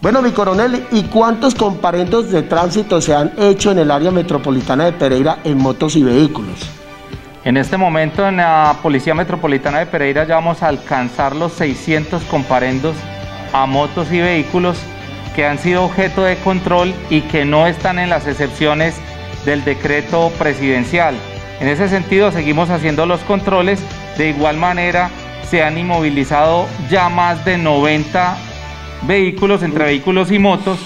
Bueno, mi coronel, ¿y cuántos comparendos de tránsito se han hecho en el área metropolitana de Pereira en motos y vehículos? En este momento en la Policía Metropolitana de Pereira ya vamos a alcanzar los 600 comparendos a motos y vehículos que han sido objeto de control y que no están en las excepciones del decreto presidencial. En ese sentido seguimos haciendo los controles, de igual manera se han inmovilizado ya más de 90 vehículos entre vehículos y motos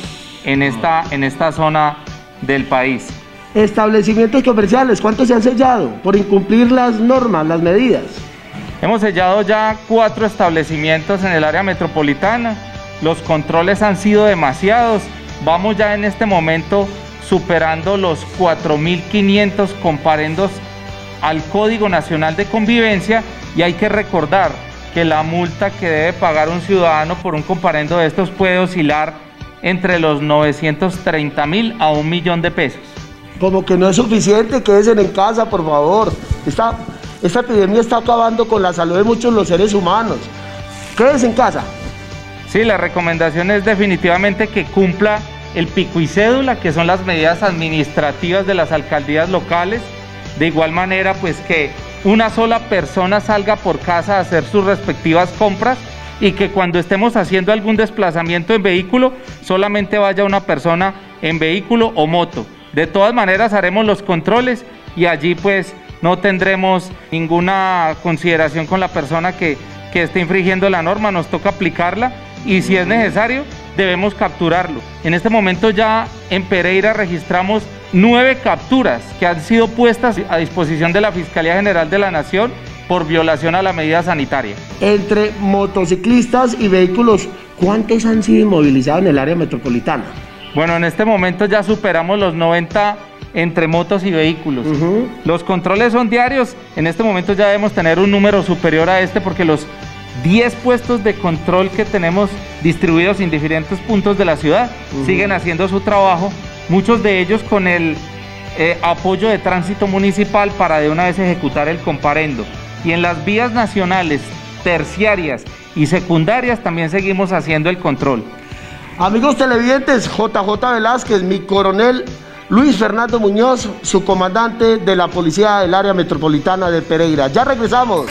en esta, en esta zona del país. Establecimientos comerciales, ¿cuántos se han sellado por incumplir las normas, las medidas? Hemos sellado ya cuatro establecimientos en el área metropolitana. Los controles han sido demasiados. Vamos ya en este momento superando los 4.500 comparendos al Código Nacional de Convivencia y hay que recordar que la multa que debe pagar un ciudadano por un comparendo de estos puede oscilar entre los 930 mil a un millón de pesos como que no es suficiente, quédense en casa, por favor. Esta, esta epidemia está acabando con la salud de muchos los seres humanos. Quédense en casa. Sí, la recomendación es definitivamente que cumpla el pico y cédula, que son las medidas administrativas de las alcaldías locales. De igual manera, pues que una sola persona salga por casa a hacer sus respectivas compras y que cuando estemos haciendo algún desplazamiento en vehículo, solamente vaya una persona en vehículo o moto. De todas maneras haremos los controles y allí pues no tendremos ninguna consideración con la persona que, que esté infringiendo la norma, nos toca aplicarla y si es necesario debemos capturarlo. En este momento ya en Pereira registramos nueve capturas que han sido puestas a disposición de la Fiscalía General de la Nación por violación a la medida sanitaria. Entre motociclistas y vehículos, ¿cuántos han sido inmovilizados en el área metropolitana? Bueno, en este momento ya superamos los 90 entre motos y vehículos. Los controles son diarios. En este momento ya debemos tener un número superior a este porque los 10 puestos de control que tenemos distribuidos en diferentes puntos de la ciudad siguen haciendo su trabajo, muchos de ellos con el eh, apoyo de tránsito municipal para de una vez ejecutar el comparendo. Y en las vías nacionales, terciarias y secundarias también seguimos haciendo el control. Amigos televidentes, JJ Velázquez, mi coronel Luis Fernando Muñoz, su comandante de la Policía del Área Metropolitana de Pereira. Ya regresamos.